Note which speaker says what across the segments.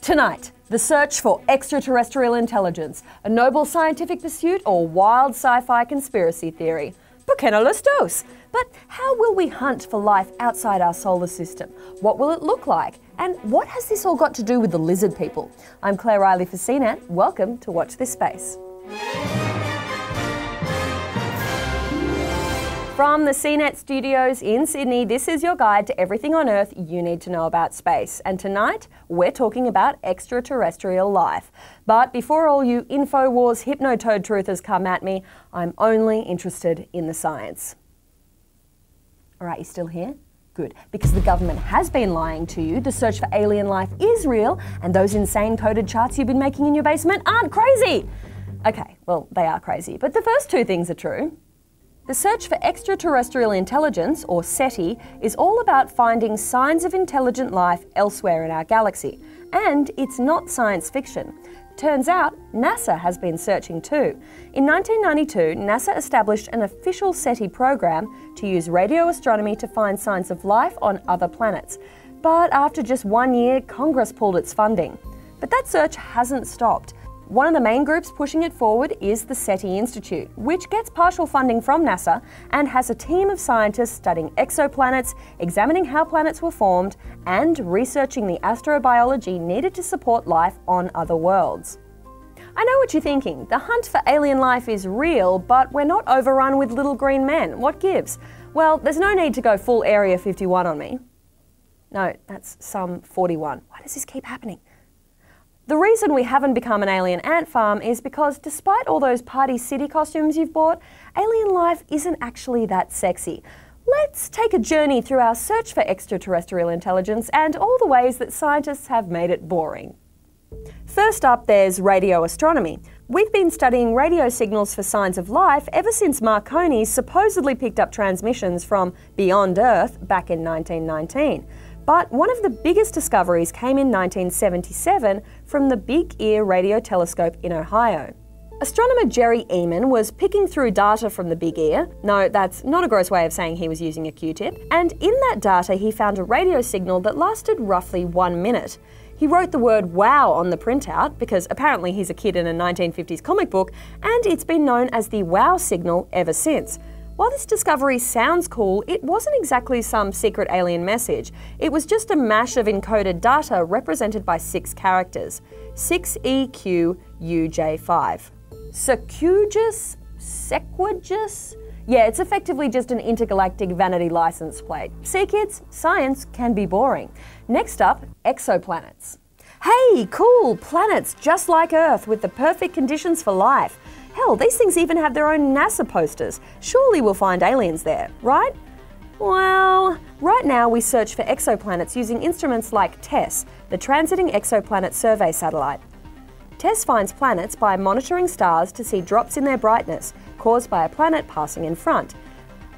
Speaker 1: Tonight, the search for extraterrestrial intelligence, a noble scientific pursuit or wild sci fi conspiracy theory. But how will we hunt for life outside our solar system? What will it look like? And what has this all got to do with the lizard people? I'm Claire Reilly for CNET. Welcome to Watch This Space. From the CNET studios in Sydney, this is your guide to everything on Earth you need to know about space. And tonight, we're talking about extraterrestrial life. But before all you InfoWars hypnotoad truthers come at me, I'm only interested in the science. All right, you still here? Good, because the government has been lying to you. The search for alien life is real, and those insane coded charts you've been making in your basement aren't crazy. Okay, well, they are crazy, but the first two things are true. The search for extraterrestrial intelligence, or SETI, is all about finding signs of intelligent life elsewhere in our galaxy. And it's not science fiction. Turns out, NASA has been searching too. In 1992, NASA established an official SETI program to use radio astronomy to find signs of life on other planets. But after just one year, Congress pulled its funding. But that search hasn't stopped. One of the main groups pushing it forward is the SETI Institute, which gets partial funding from NASA and has a team of scientists studying exoplanets, examining how planets were formed, and researching the astrobiology needed to support life on other worlds. I know what you're thinking. The hunt for alien life is real, but we're not overrun with little green men. What gives? Well, there's no need to go full Area 51 on me. No, that's Sum 41. Why does this keep happening? The reason we haven't become an alien ant farm is because despite all those party city costumes you've bought, alien life isn't actually that sexy. Let's take a journey through our search for extraterrestrial intelligence and all the ways that scientists have made it boring. First up, there's radio astronomy. We've been studying radio signals for signs of life ever since Marconi supposedly picked up transmissions from beyond Earth back in 1919. But one of the biggest discoveries came in 1977 from the Big Ear Radio Telescope in Ohio. Astronomer Jerry Ehman was picking through data from the Big Ear. No, that's not a gross way of saying he was using a Q tip. And in that data, he found a radio signal that lasted roughly one minute. He wrote the word wow on the printout because apparently he's a kid in a 1950s comic book, and it's been known as the wow signal ever since. While this discovery sounds cool, it wasn't exactly some secret alien message. It was just a mash of encoded data represented by six characters 6EQUJ5. Sequujus? Sequujus? Yeah, it's effectively just an intergalactic vanity license plate. See, kids, science can be boring. Next up, exoplanets. Hey, cool, planets just like Earth with the perfect conditions for life. Hell, these things even have their own NASA posters. Surely we'll find aliens there, right? Well, right now we search for exoplanets using instruments like TESS, the Transiting Exoplanet Survey Satellite. TESS finds planets by monitoring stars to see drops in their brightness caused by a planet passing in front.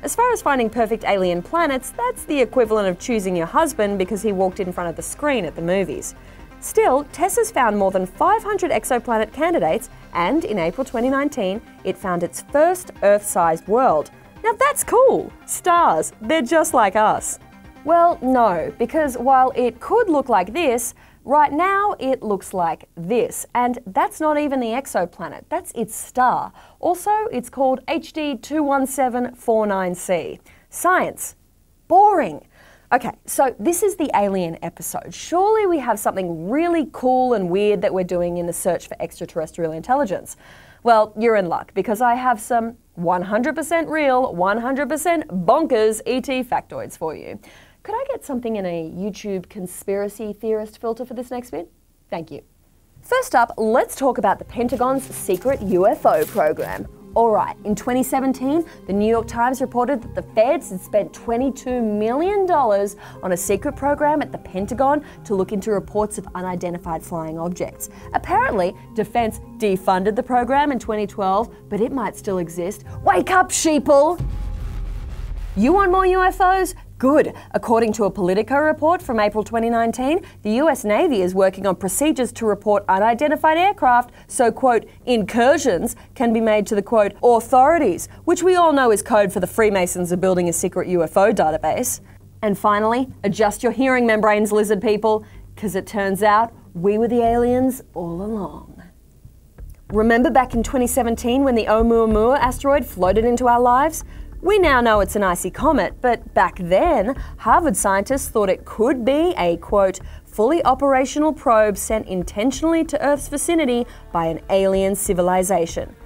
Speaker 1: As far as finding perfect alien planets, that's the equivalent of choosing your husband because he walked in front of the screen at the movies. Still, TESS has found more than 500 exoplanet candidates, and in April 2019, it found its first Earth sized world. Now that's cool! Stars, they're just like us. Well, no, because while it could look like this, right now it looks like this. And that's not even the exoplanet, that's its star. Also, it's called HD 21749c. Science. Boring. Okay, so this is the alien episode. Surely we have something really cool and weird that we're doing in the search for extraterrestrial intelligence. Well, you're in luck because I have some 100% real, 100% bonkers ET factoids for you. Could I get something in a YouTube conspiracy theorist filter for this next bit? Thank you. First up, let's talk about the Pentagon's secret UFO program. All right, in 2017, the New York Times reported that the feds had spent $22 million on a secret program at the Pentagon to look into reports of unidentified flying objects. Apparently, Defense defunded the program in 2012, but it might still exist. Wake up, sheeple! You want more UFOs? Good. According to a Politico report from April 2019, the US Navy is working on procedures to report unidentified aircraft so, quote, incursions can be made to the, quote, authorities, which we all know is code for the Freemasons are building a secret UFO database. And finally, adjust your hearing membranes, lizard people, because it turns out we were the aliens all along. Remember back in 2017 when the Oumuamua asteroid floated into our lives? We now know it's an icy comet, but back then, Harvard scientists thought it could be a quote, fully operational probe sent intentionally to Earth's vicinity by an alien civilization.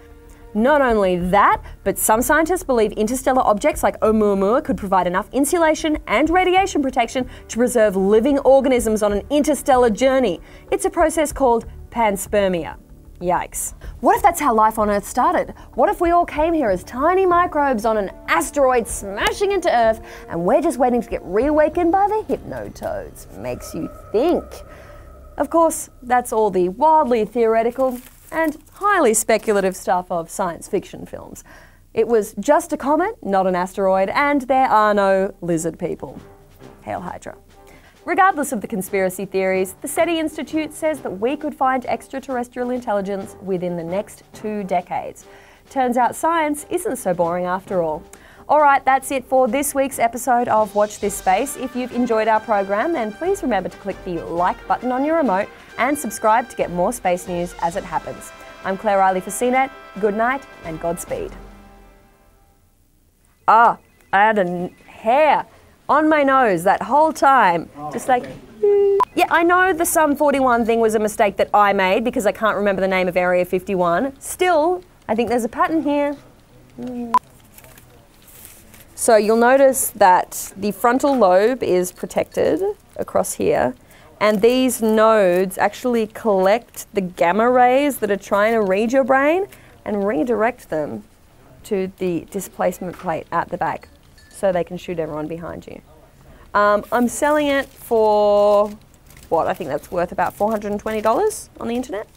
Speaker 1: Not only that, but some scientists believe interstellar objects like Oumuamua could provide enough insulation and radiation protection to preserve living organisms on an interstellar journey. It's a process called panspermia. Yikes. What if that's how life on Earth started? What if we all came here as tiny microbes on an asteroid smashing into Earth and we're just waiting to get reawakened by the hypnotoads? Makes you think. Of course, that's all the wildly theoretical and highly speculative stuff of science fiction films. It was just a comet, not an asteroid, and there are no lizard people. Hail Hydra. Regardless of the conspiracy theories, the SETI Institute says that we could find extraterrestrial intelligence within the next two decades. Turns out science isn't so boring after all. All right, that's it for this week's episode of Watch This Space. If you've enjoyed our program, then please remember to click the like button on your remote and subscribe to get more space news as it happens. I'm Claire Reilly for CNET. Good night and Godspeed. Ah, I had a hair on my nose that whole time. Oh, just like, okay. yeah, I know the Sum 41 thing was a mistake that I made because I can't remember the name of Area 51. Still, I think there's a pattern here. Mm. So you'll notice that the frontal lobe is protected across here. And these nodes actually collect the gamma rays that are trying to read your brain and redirect them to the displacement plate at the back so they can shoot everyone behind you. Um, I'm selling it for what I think that's worth about $420 on the internet.